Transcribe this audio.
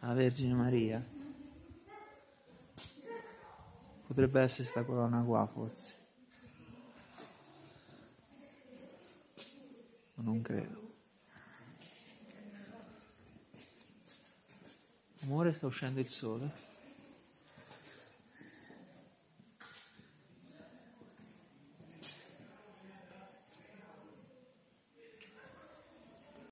la Vergine Maria. Potrebbe essere sta colonna qua forse. Ma non credo. Amore sta uscendo il sole.